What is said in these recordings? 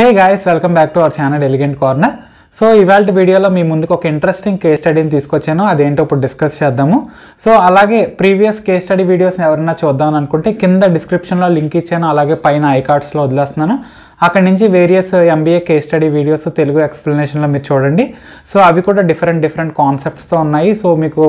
Hey guys welcome back to our channel elegant corner so ఇవాళ వీడియోలో మీ ముందుకు ఒక ఇంట్రెస్టింగ్ కేస్ స్టడీని తీసుకొచ్చాను. అదేంటో ఇప్పుడు డిస్కస్ చేద్దాము. సో అలాగే ప్రీవియస్ కేస్ స్టడీ వీడియోస్ని ఎవరైనా చూద్దామని అనుకుంటే కింద డిస్క్రిప్షన్లో లింక్ ఇచ్చాను. అలాగే పైన ఐ కార్డ్స్లో వదిలేస్తున్నాను. అక్కడ నుంచి various MBA case study videos Telugu ఎక్స్ప్లెనేషన్లో మీరు చూడండి. సో అవి కూడా డిఫరెంట్ డిఫరెంట్ కాన్సెప్ట్స్తో ఉన్నాయి. సో మీకు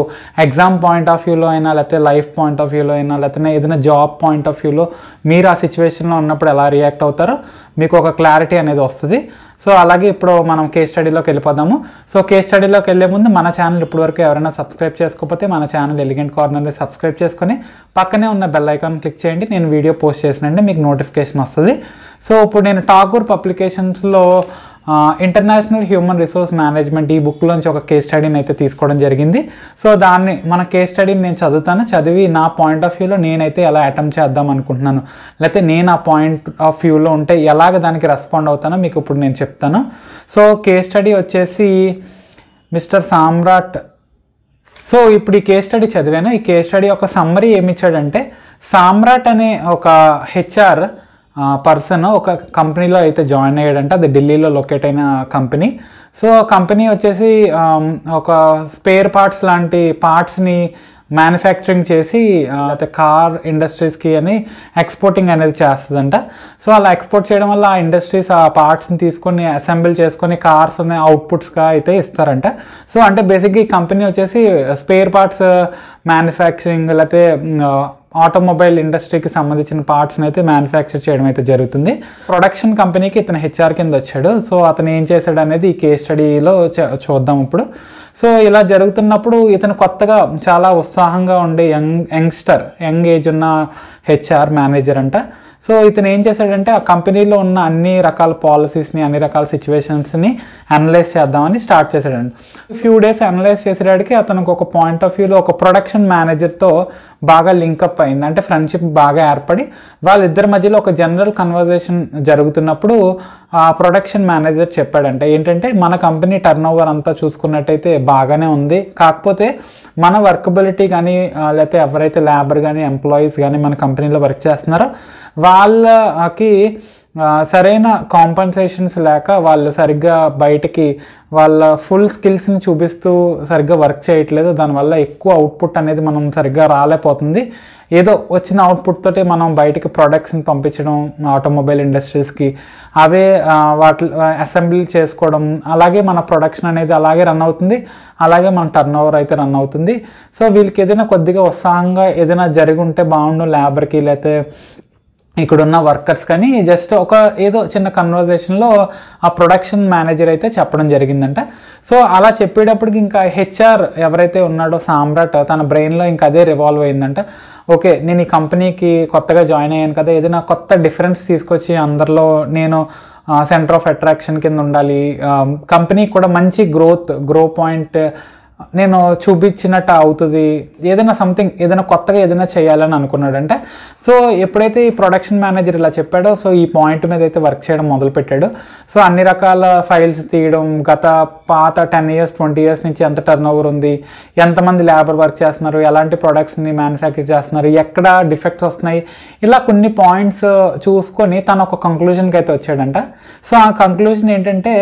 ఎగ్జామ్ పాయింట్ ఆఫ్ వ్యూలో అయినా లేకపోతే లైఫ్ పాయింట్ ఆఫ్ వ్యూలో అయినా లేకపోతే ఏదైనా జాబ్ పాయింట్ ఆఫ్ వ్యూలో మీరు ఆ సిచ్యువేషన్లో ఉన్నప్పుడు ఎలా రియాక్ట్ అవుతారో మీకు ఒక క్లారిటీ అనేది వస్తుంది. సో అలాగే ఇప్పుడు మనం కేస్ స్టడీలోకి వెళ్ళిపోదాము. సో కేస్ స్టడీలోకి వెళ్ళే ముందు మన ఛానల్ ఇప్పటివరకు ఎవరైనా సబ్స్క్రైబ్ చేసుకోకపోతే మన ఛానల్ ఎలిగెంట్ కార్నర్ని సబ్స్క్రైబ్ చేసుకొని పక్కనే ఉన్న బెల్ ఐకాన్ క్లిక్ చేయండి. నేను వీడియో పోస్ట్ చేసినండి మీకు నోటిఫికేషన్ వస్తుంది. సో ఇప్పుడు నేను టాగూర్ పబ్లికేషన్స్లో ఇంటర్నేషనల్ హ్యూమన్ రిసోర్స్ మేనేజ్మెంట్ ఈ బుక్లోంచి ఒక కేస్ స్టడీని అయితే తీసుకోవడం జరిగింది. సో దాన్ని మన కేస్ స్టడీని నేను చదువుతాను. చదివి నా పాయింట్ ఆఫ్ వ్యూలో నేనైతే ఎలా అటెంప్ట్ చేద్దాం అనుకుంటున్నాను. లేకపోతే నేను ఆ పాయింట్ ఆఫ్ వ్యూలో ఉంటే ఎలాగ దానికి రెస్పాండ్ అవుతానో మీకు ఇప్పుడు నేను చెప్తాను. సో కేస్ స్టడీ వచ్చేసి మిస్టర్ సామ్రాట్. సో ఇప్పుడు ఈ కేస్ స్టడీ చదివాను. ఈ కేస్ స్టడీ ఒక సమ్మరీ ఏమి ఇచ్చాడంటే సామ్రాట్ అనే ఒక హెచ్ఆర్ పర్సన్ ఒక కంపెనీలో అయితే జాయిన్ అయ్యాడంట. అది ఢిల్లీలో లొకేట్ అయిన కంపెనీ. సో కంపెనీ వచ్చేసి ఒక స్పేర్ పార్ట్స్ లాంటి పార్ట్స్ని మ్యానుఫ్యాక్చరింగ్ చేసి అయితే లేకపోతే కార్ ఇండస్ట్రీస్కి అని ఎక్స్పోర్టింగ్ అనేది చేస్తుందంట. సో అలా ఎక్స్పోర్ట్ చేయడం వల్ల ఆ ఇండస్ట్రీస్ ఆ పార్ట్స్ని తీసుకొని అసెంబుల్ చేసుకొని కార్స్ అవుట్పుట్స్గా అయితే ఇస్తారంట. సో అంటే బేసిక్గా ఈ కంపెనీ వచ్చేసి స్పేర్ పార్ట్స్ మ్యానుఫ్యాక్చరింగ్ లేకపోతే ఆటోమొబైల్ ఇండస్ట్రీకి సంబంధించిన పార్ట్స్ని అయితే మ్యానుఫ్యాక్చర్ చేయడం అయితే జరుగుతుంది. ప్రొడక్షన్ కంపెనీకి ఇతను హెచ్ఆర్ కింద వచ్చాడు. సో అతను ఏం చేశాడు అనేది ఈ కేస్ స్టడీలో చూద్దాం ఇప్పుడు. సో ఇలా జరుగుతున్నప్పుడు ఇతను కొత్తగా చాలా ఉత్సాహంగా ఉండే యంగ్ యంగ్స్టర్ యంగ్ ఏజ్ ఉన్న హెచ్ఆర్ మేనేజర్ అంట. సో ఇతను ఏం చేశాడంటే ఆ కంపెనీలో ఉన్న అన్ని రకాల పాలసీస్ని అన్ని రకాల సిచ్యువేషన్స్ని అనలైజ్ చేద్దామని స్టార్ట్ చేశాడండి ఫ్యూ డేస్ అనలైజ్ చేసేటాడికి అతనికి ఒక పాయింట్ ఆఫ్ వ్యూలో ఒక ప్రొడక్షన్ మేనేజర్తో బాగా లింకప్ అయింది. అంటే ఫ్రెండ్షిప్ బాగా ఏర్పడి వాళ్ళిద్దరి మధ్యలో ఒక జనరల్ కన్వర్జేషన్ జరుగుతున్నప్పుడు ఆ ప్రొడక్షన్ మేనేజర్ చెప్పాడంటే. ఏంటంటే మన కంపెనీ టర్న్ ఓవర్ అంతా చూసుకున్నట్టయితే బాగానే ఉంది. కాకపోతే మన వర్కబిలిటీ కానీ లేకపోతే ఎవరైతే లేబర్ కానీ ఎంప్లాయీస్ కానీ మన కంపెనీలో వర్క్ చేస్తున్నారో వాళ్ళకి సరైన కాంపన్సేషన్స్ లేక వాళ్ళు సరిగ్గా బయటకి వాళ్ళ ఫుల్ స్కిల్స్ని చూపిస్తూ సరిగ్గా వర్క్ చేయట్లేదు. దానివల్ల ఎక్కువ అవుట్పుట్ అనేది మనం సరిగ్గా రాలేకపోతుంది. ఏదో వచ్చిన అవుట్పుట్ తోటి మనం బయటికి ప్రొడక్ట్స్ని పంపించడం ఆటోమొబైల్ ఇండస్ట్రీస్కి అవే వాటి అసెంబ్లీ చేసుకోవడం అలాగే మన ప్రొడక్షన్ అనేది అలాగే రన్ అవుతుంది. అలాగే మన టర్న్ ఓవర్ అయితే రన్ అవుతుంది. సో వీళ్ళకి ఏదైనా కొద్దిగా ఉత్సాహంగా ఏదైనా జరిగి ఉంటే బాగుండు లేబర్కి లేకపోతే ఇక్కడున్న వర్కర్స్ కానీ జస్ట్ ఒక ఏదో చిన్న కన్వర్జేషన్లో ఆ ప్రొడక్షన్ మేనేజర్ అయితే చెప్పడం జరిగిందంట. సో అలా చెప్పేటప్పటికి ఇంకా హెచ్ఆర్ ఎవరైతే ఉన్నాడో సామ్రాట్ తన బ్రెయిన్లో ఇంకా అదే రివాల్వ్ అయిందంట. ఓకే నేను ఈ కంపెనీకి కొత్తగా జాయిన్ అయ్యాను కదా ఏదైనా కొత్త డిఫరెన్స్ తీసుకొచ్చి అందరిలో నేను సెంటర్ ఆఫ్ అట్రాక్షన్ కింద ఉండాలి. కంపెనీ కూడా మంచి గ్రోత్ గ్రో పాయింట్ నేను చూపించినట్టు అవుతుంది. ఏదైనా సంథింగ్ ఏదైనా కొత్తగా ఏదైనా చేయాలని అనుకున్నాడంటే సో ఎప్పుడైతే ఈ ప్రొడక్షన్ మేనేజర్ ఇలా చెప్పాడో సో ఈ పాయింట్ మీద అయితే వర్క్ చేయడం మొదలుపెట్టాడు. సో అన్ని రకాల ఫైల్స్ తీయడం గత పాత టెన్ ఇయర్స్ ట్వంటీ ఇయర్స్ నుంచి ఎంత టర్న్ ఓవర్ ఉంది ఎంతమంది లేబర్ వర్క్ చేస్తున్నారు ఎలాంటి ప్రొడక్ట్స్ని మ్యానుఫ్యాక్చర్ చేస్తున్నారు ఎక్కడ డిఫెక్ట్స్ వస్తున్నాయి ఇలా కొన్ని పాయింట్స్ చూసుకొని తను ఒక కంక్లూజన్కి అయితే వచ్చాడంట. సో ఆ కంక్లూజన్ ఏంటంటే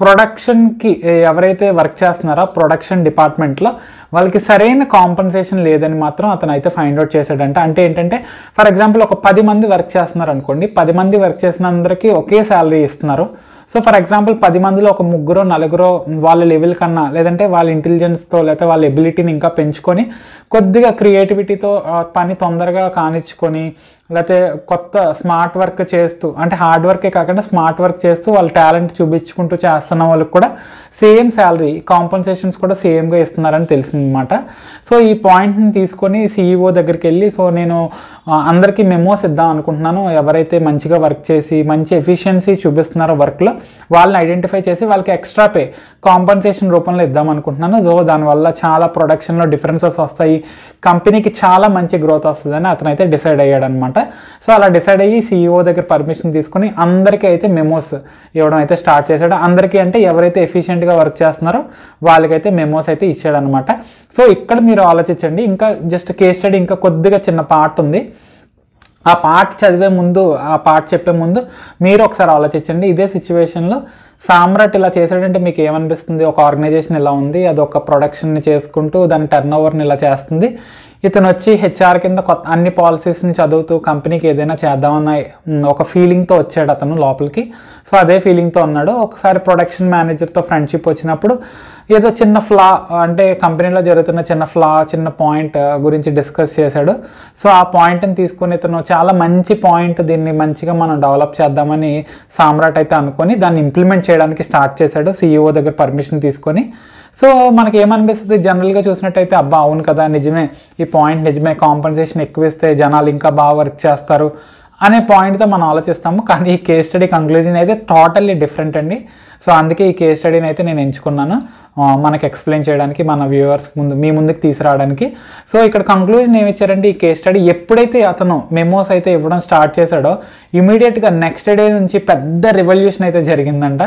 ప్రొడక్షన్కి ఎవరైతే వర్క్ చేస్తున్నారో ప్రొడక్షన్ డిపార్ట్మెంట్లో వాళ్ళకి సరైన కాంపన్సేషన్ లేదని మాత్రం అతను అయితే ఫైండ్ అవుట్ చేశాడంట. అంటే ఏంటంటే ఫర్ ఎగ్జాంపుల్ ఒక పది మంది వర్క్ చేస్తున్నారు అనుకోండి పది మంది వర్క్ చేసిన అందరికీ ఒకే శాలరీ ఇస్తున్నారు. సో ఫర్ ఎగ్జాంపుల్ పది మందిలో ఒక ముగ్గురు నలుగురు వాళ్ళ లెవెల్ కన్నా లేదంటే వాళ్ళ ఇంటెలిజెన్స్తో లేకపోతే వాళ్ళ ఎబిలిటీని ఇంకా పెంచుకొని కొద్దిగా క్రియేటివిటీతో పని తొందరగా కానిచ్చుకొని లేకపోతే కొత్త స్మార్ట్ వర్క్ చేస్తూ అంటే హార్డ్ వర్కే కాకుండా స్మార్ట్ వర్క్ చేస్తూ వాళ్ళ టాలెంట్ చూపించుకుంటూ చేస్తున్న వాళ్ళకి కూడా సేమ్ శాలరీ కాంపన్సేషన్స్ కూడా సేమ్గా ఇస్తున్నారని తెలిసిందనమాట సో ఈ పాయింట్ని తీసుకొని సీఈఓ దగ్గరికి వెళ్ళి సో నేను అందరికీ మెమోస్ ఇద్దాం అనుకుంటున్నాను. ఎవరైతే మంచిగా వర్క్ చేసి మంచి ఎఫిషియన్సీ చూపిస్తున్నారో వర్క్లో వాళ్ళని ఐడెంటిఫై చేసి వాళ్ళకి ఎక్స్ట్రా పే కాంపన్సేషన్ రూపంలో ఇద్దాం అనుకుంటున్నాను. సో దానివల్ల చాలా ప్రొడక్షన్లో డిఫరెన్సెస్ వస్తాయి. కంపెనీకి చాలా మంచి గ్రోత్ వస్తుందని అతనైతే డిసైడ్ అయ్యాడనమాట అనమాట సో అలా డిసైడ్ అయ్యి సీఈఓ దగ్గర పర్మిషన్ తీసుకొని అందరికీ అయితే మెమోస్ ఇవ్వడం అయితే స్టార్ట్ చేశాడు. అందరికీ అంటే ఎవరైతే ఎఫిషియెంట్గా వర్క్ చేస్తున్నారో వాళ్ళకైతే మెమోస్ అయితే ఇచ్చాడనమాట. సో ఇక్కడ మీరు ఆలోచించండి. ఇంకా జస్ట్ కేస్ స్టడీ ఇంకా కొద్దిగా చిన్న పార్ట్ ఉంది. ఆ పార్ట్ చదివే ముందు ఆ పార్ట్ చెప్పే ముందు మీరు ఒకసారి ఆలోచించండి. ఇదే సిచ్యువేషన్లో సామ్రాట్ ఇలా చేశాడంటే మీకు ఏమనిపిస్తుంది? ఒక ఆర్గనైజేషన్ ఇలా ఉంది. అది ఒక ప్రొడక్షన్ని చేసుకుంటూ దాని టర్న్ ఓవర్ని ఇలా చేస్తుంది. ఇతను వచ్చి హెచ్ఆర్ కింద కొత్త అన్ని పాలసీస్ని చదువుతూ కంపెనీకి ఏదైనా చేద్దామన్న ఒక ఫీలింగ్తో వచ్చాడు అతను లోపలికి. సో అదే ఫీలింగ్తో ఉన్నాడు. ఒకసారి ప్రొడక్షన్ మేనేజర్తో ఫ్రెండ్షిప్ వచ్చినప్పుడు ఏదో చిన్న ఫ్లా అంటే కంపెనీలో జరుగుతున్న చిన్న ఫ్లా చిన్న పాయింట్ గురించి డిస్కస్ చేశాడు. సో ఆ పాయింట్ని తీసుకుని ఇతను చాలా మంచి పాయింట్ దీన్ని మంచిగా మనం డెవలప్ చేద్దామని సామ్రాట్ అయితే అనుకొని దాన్ని ఇంప్లిమెంట్ చేయడానికి స్టార్ట్ చేశాడు సీఈఓ దగ్గర పర్మిషన్ తీసుకొని. సో మనకి ఏమనిపిస్తుంది జనరల్గా చూసినట్టయితే అబ్బా అవును కదా నిజమే. ఈ పాయింట్ నిజమే. కాంపన్సేషన్ ఎక్కువ ఇస్తే జనాలు ఇంకా బాగా వర్క్ చేస్తారు. అనే పాయింట్తో మనం ఆలోచిస్తాము. కానీ ఈ కేస్ స్టడీ కంక్లూజన్ అయితే టోటల్లీ డిఫరెంట్ అండి. సో అందుకే ఈ కేస్ స్టడీని అయితే నేను ఎంచుకున్నాను. మనకు ఎక్స్ప్లెయిన్ చేయడానికి మన వ్యూవర్స్ ముందు మీ ముందుకు తీసుకురావడానికి. సో ఇక్కడ కంక్లూజన్ ఏమి ఇచ్చారంటే ఈ కేస్ స్టడీ ఎప్పుడైతే అతను మెమోస్ అయితే ఇవ్వడం స్టార్ట్ చేశాడో ఇమీడియట్గా నెక్స్ట్ డే నుంచి పెద్ద రివల్యూషన్ అయితే జరిగిందంట.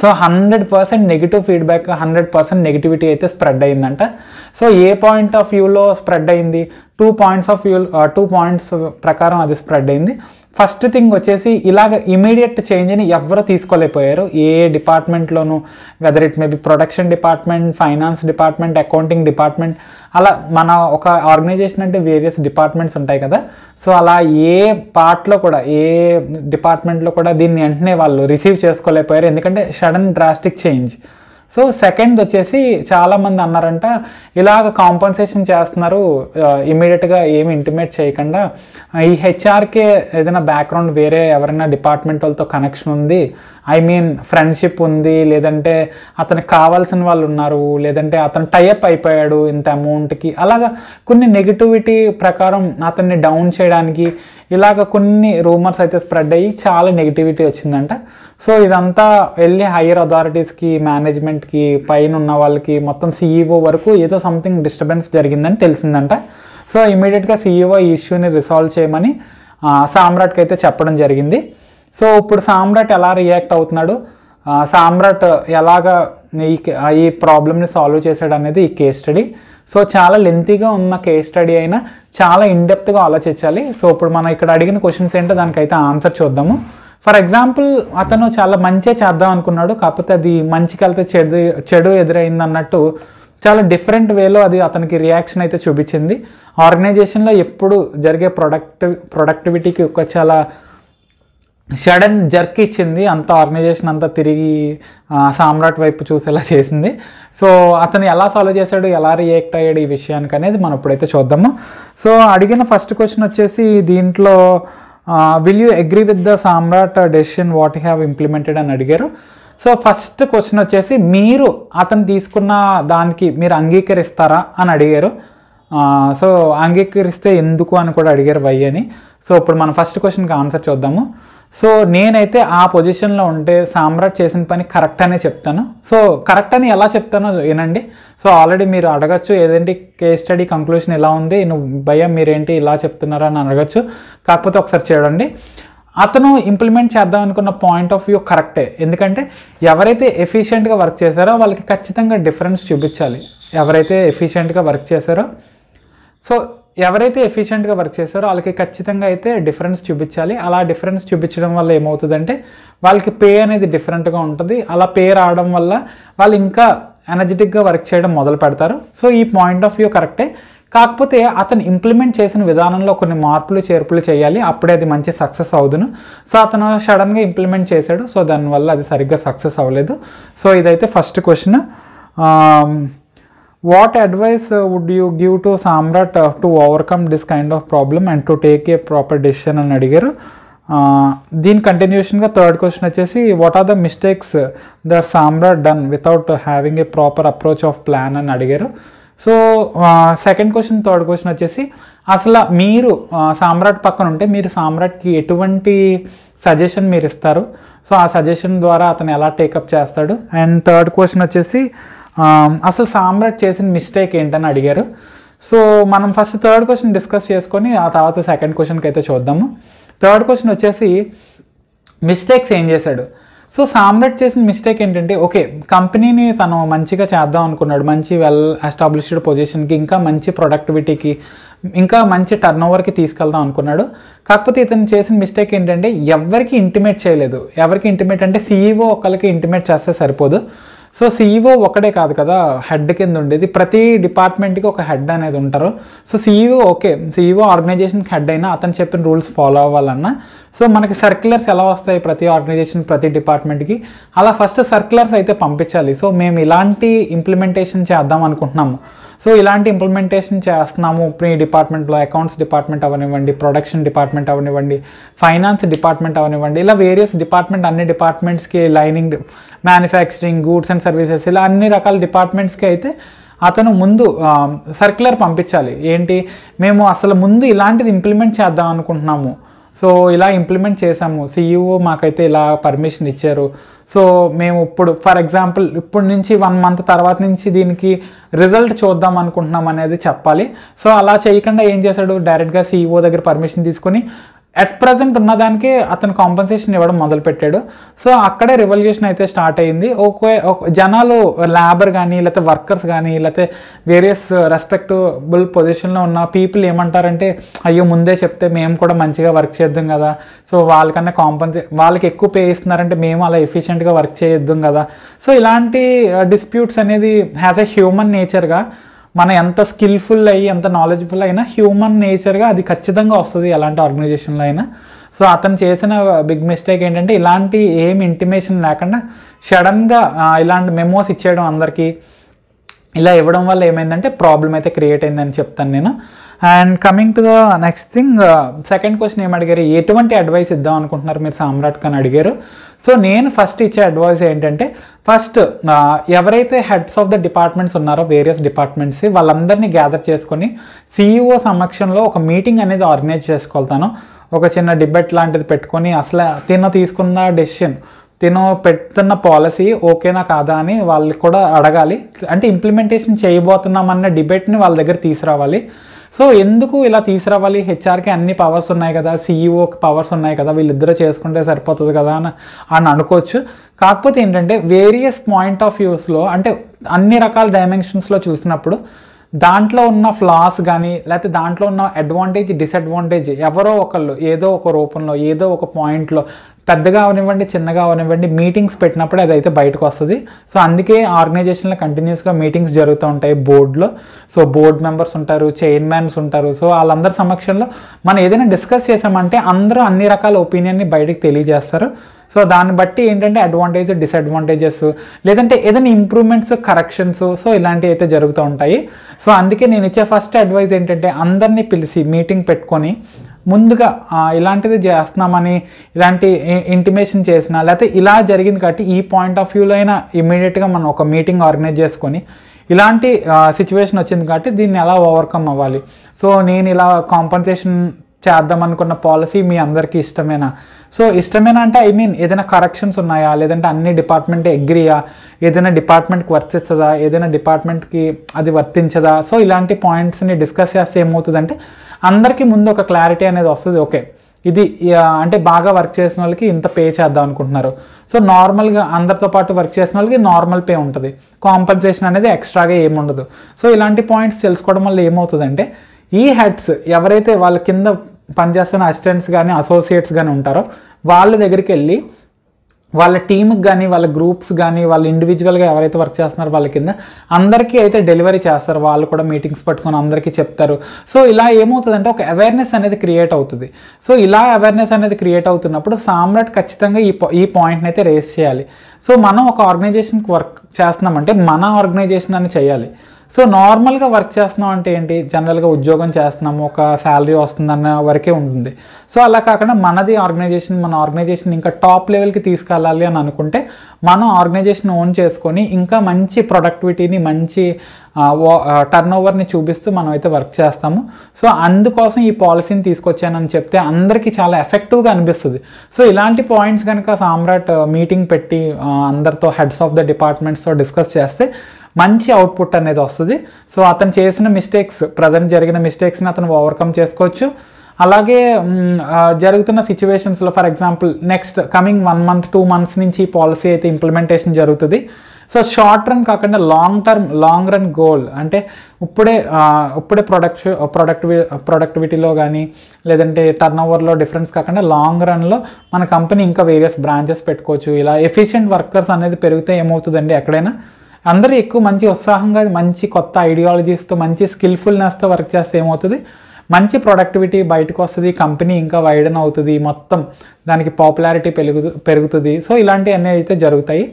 So hundred percent negative feedback hundred percent negativity అయితే స్ప్రెడ్ అయిందంట. సో ఏ పాయింట్ ఆఫ్ వ్యూలో స్ప్రెడ్ అయింది? Two points of view two points ప్రకారం అది స్ప్రెడ్ అయింది. ఫస్ట్ థింగ్ వచ్చేసి ఇలాగ ఇమీడియట్ చేంజ్ని ఎవరు తీసుకోలేకపోయారు. ఏ డిపార్ట్మెంట్లోనూ whether it may production department finance department accounting department అలా మన ఒక ఆర్గనైజేషన్ అంటే వేరియస్ డిపార్ట్మెంట్స్ ఉంటాయి కదా. సో అలా ఏ పార్ట్లో కూడా ఏ డిపార్ట్మెంట్లో కూడా దీన్ని వెంటనే వాళ్ళు రిసీవ్ చేసుకోలేకపోయారు. ఎందుకంటే sudden drastic change so second వచ్చేసి చాలామంది అన్నారంట ఇలాగ కాంపన్సేషన్ చేస్తున్నారు ఇమీడియట్గా ఏమి ఇంటిమేట్ చేయకుండా. ఈ హెచ్ఆర్కే ఏదైనా బ్యాక్గ్రౌండ్ వేరే ఎవరైనా డిపార్ట్మెంట్ వాళ్ళతో కనెక్షన్ ఉంది? ఐ మీన్ ఫ్రెండ్షిప్ ఉంది లేదంటే అతనికి కావాల్సిన వాళ్ళు ఉన్నారు లేదంటే అతను టైఅప్ అయిపోయాడు ఇంత అమౌంట్కి అలాగా కొన్ని నెగిటివిటీ ప్రకారం అతన్ని డౌన్ చేయడానికి ఇలాగ కొన్ని రూమర్స్ అయితే స్ప్రెడ్ అయ్యి చాలా నెగిటివిటీ వచ్చిందంట. సో ఇదంతా వెళ్ళి హయ్యర్ అథారిటీస్కి మేనేజ్మెంట్కి పైన ఉన్న వాళ్ళకి మొత్తం సీఈఓ వరకు ఏదో సంథింగ్ డిస్టర్బెన్స్ జరిగిందని తెలిసిందంట. సో ఇమీడియట్గా సీఈఓ ఈ ఇష్యూని రిసాల్వ్ చేయమని సామ్రాట్కి అయితే చెప్పడం జరిగింది. సో ఇప్పుడు సామ్రాట్ ఎలా రియాక్ట్ అవుతున్నాడు? సామ్రాట్ ఎలాగా ఈ ఈ ప్రాబ్లమ్ని సాల్వ్ చేశాడు అనేది ఈ కేస్ స్టడీ సో చాలా లెంతీగా ఉన్న కేస్ స్టడీ అయినా చాలా ఇన్డెప్త్గా ఆలోచించాలి. సో ఇప్పుడు మనం ఇక్కడ అడిగిన క్వశ్చన్స్ ఏంటో దానికైతే ఆన్సర్ చూద్దాము. ఫర్ ఎగ్జాంపుల్ అతను చాలా మంచిగా చేద్దాం అనుకున్నాడు కాకపోతే అది మంచికి వెళ్తే చెడు చెడు ఎదురైంది అన్నట్టు చాలా డిఫరెంట్ వేలో అది అతనికి రియాక్షన్ అయితే చూపించింది. ఆర్గనైజేషన్లో ఎప్పుడు జరిగే ప్రొడక్టివ్ ప్రొడక్టివిటీకి ఒక చాలా సడన్ జర్క్ ఇచ్చింది అంత ఆర్గనైజేషన్ అంతా తిరిగి సామ్రాట్ వైపు చూసేలా చేసింది. సో అతను ఎలా సాల్వ్ చేశాడు ఎలా రియాక్ట్ అయ్యాడు ఈ విషయానికి అనేది మనం ఇప్పుడైతే చూద్దాము. సో అడిగిన ఫస్ట్ క్వశ్చన్ వచ్చేసి దీంట్లో will you agree with the Samrat decision what have implemented అని అడిగారు. సో ఫస్ట్ క్వశ్చన్ వచ్చేసి మీరు అతను తీసుకున్న దానికి మీరు అంగీకరిస్తారా? అని అడిగారు. సో అంగీకరిస్తే ఎందుకు? అని కూడా అడిగారు వై అని. సో ఇప్పుడు మనం ఫస్ట్ క్వశ్చన్కి ఆన్సర్ చూద్దాము. సో నేనైతే ఆ పొజిషన్లో ఉంటే సామ్రాట్ చేసిన పని కరెక్ట్ అనే చెప్తాను. సో కరెక్ట్ అని ఎలా చెప్తానో వినండి. సో ఆల్రెడీ మీరు అడగచ్చు ఏదేంటి కేస్ స్టడీ కంక్లూషన్ ఎలా ఉంది నువ్వు భయం మీరేంటి ఇలా చెప్తున్నారా అని అడగచ్చు. కాకపోతే ఒకసారి చూడండి. అతను ఇంప్లిమెంట్ చేద్దాం అనుకున్న పాయింట్ ఆఫ్ వ్యూ కరెక్టే ఎందుకంటే ఎవరైతే ఎఫిషియెంట్గా వర్క్ చేశారో వాళ్ళకి ఖచ్చితంగా డిఫరెన్స్ చూపించాలి. ఎవరైతే ఎఫిషియెంట్గా వర్క్ చేశారో. సో ఎవరైతే ఎఫిషియెంట్గా వర్క్ చేస్తారో వాళ్ళకి ఖచ్చితంగా అయితే డిఫరెన్స్ చూపించాలి. అలా డిఫరెన్స్ చూపించడం వల్ల ఏమవుతుందంటే వాళ్ళకి పే అనేది డిఫరెంట్గా ఉంటుంది. అలా పే రావడం వల్ల వాళ్ళు ఇంకా ఎనర్జెటిక్గా వర్క్ చేయడం మొదలు పెడతారు. సో ఈ పాయింట్ ఆఫ్ వ్యూ కరెక్టే కాకపోతే అతను ఇంప్లిమెంట్ చేసిన విధానంలో కొన్ని మార్పులు చేర్పులు చేయాలి. అప్పుడే అది మంచి సక్సెస్ అవుదును. సో అతను సడన్గా ఇంప్లిమెంట్ చేశాడు. సో దానివల్ల అది సరిగ్గా సక్సెస్ అవ్వలేదు. సో ఇదైతే first question what advice would you give to Samrat to overcome this kind of problem and to take a proper decision అని అడిగారు? దీని కంటిన్యూషన్గా థర్డ్ క్వశ్చన్ వచ్చేసి what are the mistakes the Samrat done without having a proper approach of plan అని అడిగారు. So second question third question వచ్చేసి అసలు మీరు సామ్రాట్ పక్కన ఉంటే మీరు సామ్రాట్కి ఎటువంటి సజెషన్ మీరు ఇస్తారు? సో ఆ సజెషన్ ద్వారా అతను ఎలా టేకప్ చేస్తాడు? అండ్ థర్డ్ క్వశ్చన్ వచ్చేసి అసలు సామ్రాట్ చేసిన మిస్టేక్ ఏంటని అడిగారు. సో మనం ఫస్ట్ థర్డ్ క్వశ్చన్ డిస్కస్ చేసుకొని ఆ తర్వాత సెకండ్ క్వశ్చన్కి అయితే చూద్దాము. థర్డ్ క్వశ్చన్ వచ్చేసి మిస్టేక్స్ ఏం చేశాడు? సో సామ్రాట్ చేసిన మిస్టేక్ ఏంటంటే ఓకే కంపెనీని తను మంచిగా చేద్దాం అనుకున్నాడు. మంచి వెల్ ఎస్టాబ్లిష్డ్ పొజిషన్కి ఇంకా మంచి ప్రొడక్టివిటీకి ఇంకా మంచి టర్న్ ఓవర్కి తీసుకెళ్దాం అనుకున్నాడు. కాకపోతే ఇతను చేసిన మిస్టేక్ ఏంటంటే ఎవరికి ఇంటిమేట్ చేయలేదు. ఎవరికి ఇంటిమేట్ అంటే సీఈఓ ఒకరికి ఇంటిమేట్ చేస్తే సరిపోదు. సో సీఈఓ ఒకడే కాదు కదా హెడ్ కింద ఉండేది. ప్రతి డిపార్ట్మెంట్కి ఒక హెడ్ అనేది ఉంటారు. సో సీఈఓ ఓకే సీఈఓ ఆర్గనైజేషన్కి హెడ్ అయినా అతను చెప్పిన రూల్స్ ఫాలో అవ్వాలన్నా. సో మనకి సర్క్యులర్స్ ఎలా వస్తాయి ప్రతి ఆర్గనైజేషన్ ప్రతి డిపార్ట్మెంట్కి? అలా ఫస్ట్ సర్క్యులర్స్ అయితే పంపించాలి. సో మేము ఇలాంటి ఇంప్లిమెంటేషన్ చేద్దాం అనుకుంటున్నాము. సో ఇలాంటి ఇంప్లిమెంటేషన్ చేస్తున్నాము. ప్రీ డిపార్ట్మెంట్లో అకౌంట్స్ డిపార్ట్మెంట్ అవనివ్వండి ప్రొడక్షన్ డిపార్ట్మెంట్ అవనివ్వండి ఫైనాన్స్ డిపార్ట్మెంట్ అవనివ్వండి ఇలా వేరియస్ డిపార్ట్మెంట్ అన్ని డిపార్ట్మెంట్స్కి lining manufacturing goods and services ఇలా అన్ని రకాల డిపార్ట్మెంట్స్కి అయితే అతను ముందు సర్క్యులర్ పంపించాలి. ఏంటి? మేము అసలు ముందు ఇలాంటిది ఇంప్లిమెంట్ చేద్దాం అనుకుంటున్నాము. సో ఇలా ఇంప్లిమెంట్ చేసాము సీఈఓ మాకైతే ఇలా పర్మిషన్ ఇచ్చారు. సో మేము ఇప్పుడు ఫర్ ఎగ్జాంపుల్ ఇప్పటి నుంచి వన్ మంత్ తర్వాత నుంచి దీనికి రిజల్ట్ చూద్దాం అనుకుంటున్నాం అనేది చెప్పాలి. సో అలా చేయకుండా ఏం చేశాడు? డైరెక్ట్గా సీఈఓ దగ్గర పర్మిషన్ తీసుకొని అట్ ప్రజెంట్ ఉన్నదానికే అతను కాంపన్సేషన్ ఇవ్వడం మొదలుపెట్టాడు. సో అక్కడే రివల్యూషన్ అయితే స్టార్ట్ అయింది ఒకే ఒక- జనాలు లేబర్ కానీ లేకపోతే వర్కర్స్ కానీ లేకపోతే వేరియస్ రెస్పెక్టబుల్ పొజిషన్లో ఉన్న పీపుల్ ఏమంటారంటే అయ్యో ముందే చెప్తే మేము కూడా మంచిగా వర్క్ చేద్దాం కదా. సో వాళ్ళకన్నా కాంపన్సే వాళ్ళకి ఎక్కువ పే ఇస్తున్నారంటే మేము అలా ఎఫిషియెంట్గా వర్క్ చేద్దాం కదా. సో ఇలాంటి uh, డిస్ప్యూట్స్ అనేది హ్యాస్ ఎ హ్యూమన్ నేచర్గా మనం ఎంత స్కిల్ఫుల్ అయ్యి ఎంత నాలెడ్జ్ఫుల్ అయినా హ్యూమన్ నేచర్గా అది ఖచ్చితంగా వస్తుంది ఎలాంటి ఆర్గనైజేషన్లో అయినా. సో అతను చేసిన బిగ్ మిస్టేక్ ఏంటంటే ఇలాంటి ఏం ఇంటిమేషన్ లేకుండా సడన్గా ఇలాంటి మెమోస్ ఇచ్చేయడం అందరికీ. ఇలా ఇవ్వడం వల్ల ఏమైందంటే ప్రాబ్లం అయితే క్రియేట్ అయిందని చెప్తాను నేను. And coming to the next thing second question ఏం అడిగారు? ఎటువంటి అడ్వైస్ ఇద్దాం అనుకుంటున్నారు మీరు సామ్రాట్ ఖాన్ అడిగారు. సో నేను ఫస్ట్ ఇచ్చే అడ్వైస్ ఏంటంటే ఫస్ట్ ఎవరైతే హెడ్స్ ఆఫ్ ద డిపార్ట్మెంట్స్ ఉన్నారో వేరియస్ డిపార్ట్మెంట్స్ వాళ్ళందరినీ గ్యాదర్ చేసుకొని సీఈఓ సమక్షంలో ఒక మీటింగ్ అనేది ఆర్గనైజ్ చేసుకోగలుగుతాను ఒక చిన్న డిబెట్ లాంటిది పెట్టుకొని అసలు తిన తీసుకున్న డెసిషన్ తిను పెడుతున్న పాలసీ ఓకేనా కాదా అని వాళ్ళకి కూడా అడగాలి. అంటే ఇంప్లిమెంటేషన్ చేయబోతున్నామన్న డిబేట్ని వాళ్ళ దగ్గర తీసుకురావాలి. సో ఎందుకు ఇలా తీసుకురావాలి? హెచ్ఆర్కి అన్ని పవర్స్ ఉన్నాయి కదా సీఈఓకి పవర్స్ ఉన్నాయి కదా వీళ్ళిద్దరూ చేసుకుంటే సరిపోతుంది కదా అని అని అనుకోవచ్చు. కాకపోతే ఏంటంటే వేరియస్ పాయింట్ ఆఫ్ వ్యూస్లో అంటే అన్ని రకాల డైమెన్షన్స్లో చూసినప్పుడు దాంట్లో ఉన్న ఫ్లాస్ కానీ లేకపోతే దాంట్లో ఉన్న అడ్వాంటేజ్ డిసడ్వాంటేజ్ ఎవరో ఒకళ్ళు ఏదో ఒక రూపంలో ఏదో ఒక పాయింట్లో పెద్దగా అవనివ్వండి చిన్నగా అవనివ్వండి మీటింగ్స్ పెట్టినప్పుడు అదైతే బయటకు వస్తుంది. సో అందుకే ఆర్గనైజేషన్లో కంటిన్యూస్గా మీటింగ్స్ జరుగుతూ ఉంటాయి బోర్డులో. సో బోర్డ్ మెంబర్స్ ఉంటారు చైర్మన్స్ ఉంటారు. సో వాళ్ళందరి సమక్షంలో మనం ఏదైనా డిస్కస్ చేసామంటే అందరూ అన్ని రకాల ఒపీనియన్ని బయటకు తెలియజేస్తారు. సో దాన్ని బట్టి ఏంటంటే అడ్వాంటేజ్ డిసడ్వాంటేజెస్ లేదంటే ఏదైనా ఇంప్రూవ్మెంట్స్ కరెక్షన్స్ సో ఇలాంటివి అయితే జరుగుతూ ఉంటాయి. సో అందుకే నేను ఇచ్చే ఫస్ట్ అడ్వైజ్ ఏంటంటే అందరినీ పిలిచి మీటింగ్ పెట్టుకొని ముందుగా ఇలాంటిది చేస్తున్నామని ఇలాంటి ఇంటిమేషన్ చేసిన లేకపోతే ఇలా జరిగింది కాబట్టి ఈ పాయింట్ ఆఫ్ వ్యూలో అయినా ఇమీడియట్గా మనం ఒక మీటింగ్ ఆర్గనైజ్ చేసుకొని ఇలాంటి సిచ్యువేషన్ వచ్చింది కాబట్టి దీన్ని ఎలా ఓవర్కమ్ అవ్వాలి? సో నేను ఇలా కాంపన్సేషన్ చేద్దాం అనుకున్న పాలసీ మీ అందరికీ ఇష్టమేనా? సో ఇష్టమేనా అంటే ఐ మీన్ ఏదైనా కరెక్షన్స్ ఉన్నాయా? లేదంటే అన్ని డిపార్ట్మెంట్ అగ్రియా ఏదైనా డిపార్ట్మెంట్కి వర్తిస్తుందా? ఏదైనా డిపార్ట్మెంట్కి అది వర్తించదా? సో ఇలాంటి పాయింట్స్ని డిస్కస్ చేస్తే ఏమవుతుందంటే అందరికీ ముందు ఒక క్లారిటీ అనేది వస్తుంది. ఓకే ఇది అంటే బాగా వర్క్ చేసిన వాళ్ళకి ఇంత పే చేద్దాం అనుకుంటున్నారు. సో నార్మల్గా అందరితో పాటు వర్క్ చేసిన వాళ్ళకి నార్మల్ పే ఉంటుంది. కాంపన్సేషన్ అనేది ఎక్స్ట్రాగా ఏముండదు. సో ఇలాంటి పాయింట్స్ తెలుసుకోవడం వల్ల ఏమవుతుందంటే ఈ హెడ్స్ ఎవరైతే వాళ్ళ కింద పనిచేస్తున్న అసిస్టెంట్స్ కానీ అసోసియేట్స్ కానీ ఉంటారో వాళ్ళ దగ్గరికి వెళ్ళి వాళ్ళ టీంకి కానీ వాళ్ళ గ్రూప్స్ కానీ వాళ్ళ ఇండివిజువల్గా ఎవరైతే వర్క్ చేస్తున్నారో వాళ్ళ కింద అందరికీ అయితే డెలివరీ చేస్తారు. వాళ్ళు కూడా మీటింగ్స్ పట్టుకొని అందరికీ చెప్తారు. సో ఇలా ఏమవుతుందంటే ఒక అవేర్నెస్ అనేది క్రియేట్ అవుతుంది. సో ఇలా అవేర్నెస్ అనేది క్రియేట్ అవుతున్నప్పుడు సామ్రాట్ ఖచ్చితంగా ఈ ఈ పాయింట్ని అయితే రేస్ చేయాలి. సో మనం ఒక ఆర్గనైజేషన్కి వర్క్ చేస్తున్నామంటే మన ఆర్గనైజేషన్ అని చేయాలి. సో నార్మల్గా వర్క్ చేస్తున్నాం అంటే ఏంటి? జనరల్గా ఉద్యోగం చేస్తున్నాము ఒక శాలరీ వస్తుందన్న వరకే ఉంటుంది. సో అలా కాకుండా మనది ఆర్గనైజేషన్ మన ఆర్గనైజేషన్ ఇంకా టాప్ లెవెల్కి తీసుకెళ్ళాలి అని అనుకుంటే మనం ఆర్గనైజేషన్ ఓన్ చేసుకొని ఇంకా మంచి ప్రొడక్టివిటీని మంచి టర్న్ ఓవర్ని చూపిస్తూ మనం అయితే వర్క్ చేస్తాము. సో అందుకోసం ఈ పాలసీని తీసుకొచ్చానని చెప్తే అందరికీ చాలా ఎఫెక్టివ్గా అనిపిస్తుంది. సో ఇలాంటి పాయింట్స్ కనుక సామ్రాట్ మీటింగ్ పెట్టి అందరితో హెడ్స్ ఆఫ్ ద డిపార్ట్మెంట్స్తో డిస్కస్ చేస్తే మంచి అవుట్పుట్ అనేది వస్తుంది. సో అతను చేసిన మిస్టేక్స్ ప్రజెంట్ జరిగిన మిస్టేక్స్ని అతను ఓవర్కమ్ చేసుకోవచ్చు. అలాగే జరుగుతున్న సిచ్యువేషన్స్లో for example next coming one month two months నుంచి ఈ పాలసీ అయితే ఇంప్లిమెంటేషన్ జరుగుతుంది. సో షార్ట్ రన్ కాకుండా long term long run goal అంటే ఇప్పుడే ఇప్పుడే ప్రొడక్ట్ ప్రొడక్టివి ప్రొడక్టివిటీలో కానీ లేదంటే టర్న్ ఓవర్లో డిఫరెన్స్ కాకుండా లాంగ్ రన్లో మన కంపెనీ ఇంకా వేరియస్ బ్రాంచెస్ పెట్టుకోవచ్చు. ఇలా ఎఫిషియెంట్ వర్కర్స్ అనేది పెరిగితే ఏమవుతుందండి ఎక్కడైనా? అందరూ ఎక్కువ మంచి ఉత్సాహంగా మంచి కొత్త ఐడియాలజీస్తో మంచి స్కిల్ఫుల్నెస్తో వర్క్ చేస్తే ఏమవుతుంది? మంచి ప్రొడక్టివిటీ బయటకు వస్తుంది కంపెనీ ఇంకా వైడన్ అవుతుంది మొత్తం దానికి పాపులారిటీ పెరుగు పెరుగుతుంది. సో ఇలాంటివన్నీ అయితే జరుగుతాయి.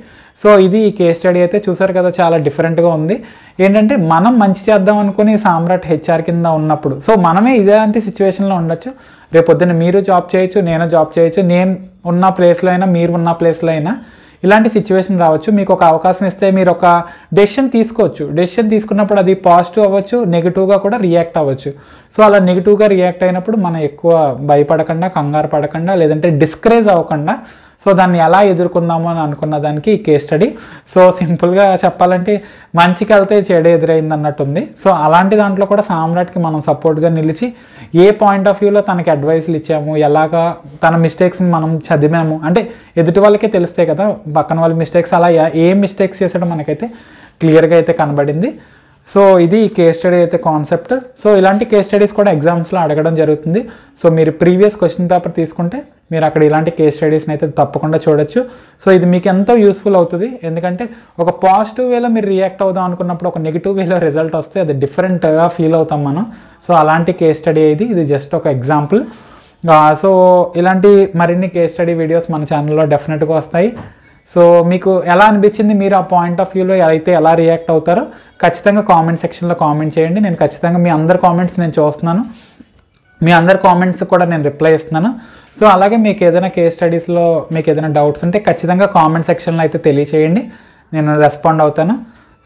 సో ఇది ఈ కేస్ స్టడీ అయితే చూసారు కదా చాలా డిఫరెంట్గా ఉంది. ఏంటంటే మనం మంచి చేద్దాం అనుకుని సామ్రాట్ హెచ్ఆర్ కింద ఉన్నప్పుడు సో మనమే ఇలాంటి సిచ్యువేషన్లో ఉండొచ్చు. రేపొద్దున మీరు జాబ్ చేయొచ్చు నేను జాబ్ చేయొచ్చు. నేను ఉన్న ప్లేస్లో అయినా మీరు ఉన్న ప్లేస్లో అయినా ఇలాంటి సిచ్యువేషన్ రావచ్చు. మీకు ఒక అవకాశం ఇస్తే మీరు ఒక డెసిషన్ తీసుకోవచ్చు. డెసిషన్ తీసుకున్నప్పుడు అది పాజిటివ్ అవ్వచ్చు నెగిటివ్గా కూడా రియాక్ట్ అవ్వచ్చు. సో అలా నెగిటివ్గా రియాక్ట్ అయినప్పుడు మనం ఎక్కువ భయపడకుండా కంగారు పడకుండా లేదంటే డిస్కరేజ్ అవ్వకుండా సో దాన్ని ఎలా ఎదుర్కొందాము అని అనుకున్న దానికి ఈ కేస్ స్టడీ సో సింపుల్గా చెప్పాలంటే మంచికి వెళ్తే చెడు ఎదురైంది అన్నట్టుంది. సో అలాంటి దాంట్లో కూడా సామ్రాట్కి మనం సపోర్ట్గా నిలిచి ఏ పాయింట్ ఆఫ్ వ్యూలో తనకి అడ్వైస్లు ఇచ్చాము ఎలాగా తన మిస్టేక్స్ని మనం చదివాము అంటే ఎదుటి వాళ్ళకే తెలుస్తాయి కదా పక్కన వాళ్ళ మిస్టేక్స్ అలా ఏ మిస్టేక్స్ చేసాడో మనకైతే క్లియర్గా అయితే కనబడింది. సో ఇది ఈ కేస్ స్టడీ అయితే కాన్సెప్ట్ సో ఇలాంటి కేస్ స్టడీస్ కూడా ఎగ్జామ్స్లో అడగడం జరుగుతుంది. సో మీరు ప్రీవియస్ క్వశ్చన్ పేపర్ తీసుకుంటే మీరు అక్కడ ఇలాంటి కేస్ స్టడీస్ని అయితే తప్పకుండా చూడొచ్చు. సో ఇది మీకు ఎంతో యూస్ఫుల్ అవుతుంది. ఎందుకంటే ఒక పాజిటివ్ వేలో మీరు రియాక్ట్ అవుదాం అనుకున్నప్పుడు ఒక నెగిటివ్ వేలో రిజల్ట్ వస్తే అది డిఫరెంట్గా ఫీల్ అవుతాం మనం. సో అలాంటి కేస్ స్టడీ ఇది. ఇది జస్ట్ ఒక ఎగ్జాంపుల్ సో ఇలాంటి మరిన్ని కేస్ స్టడీ వీడియోస్ మన ఛానల్లో డెఫినెట్గా వస్తాయి. సో మీకు ఎలా అనిపించింది మీరు ఆ పాయింట్ ఆఫ్ వ్యూలో అయితే ఎలా రియాక్ట్ అవుతారో ఖచ్చితంగా కామెంట్ సెక్షన్లో కామెంట్ చేయండి. నేను ఖచ్చితంగా మీ అందరి కామెంట్స్ నేను చూస్తున్నాను. మీ అందరి కామెంట్స్ కూడా నేను రిప్లై ఇస్తున్నాను సో అలాగే మీకు ఏదైనా కేస్ స్టడీస్లో మీకు ఏదైనా డౌట్స్ ఉంటే ఖచ్చితంగా కామెంట్ సెక్షన్లో అయితే తెలియచేయండి. నేను రెస్పాండ్ అవుతాను.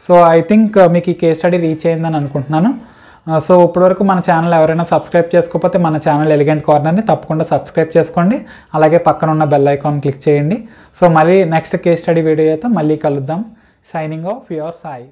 సో ఐ థింక్ uh, మీకు ఈ కేస్ స్టడీ రీచ్ అయిందని అనుకుంటున్నాను. సో ఇప్పటివరకు మన ఛానల్ ఎవరైనా సబ్స్క్రైబ్ చేసుకోకపోతే మన ఛానల్ ఎలిగెంట్ కార్నర్ని తప్పకుండా సబ్స్క్రైబ్ చేసుకోండి. అలాగే పక్కన ఉన్న బెల్ ఐకాన్ క్లిక్ చేయండి. సో మళ్ళీ నెక్స్ట్ కేస్ స్టడీ వీడియో అయితే మళ్ళీ కలుద్దాం. Signing off your Sai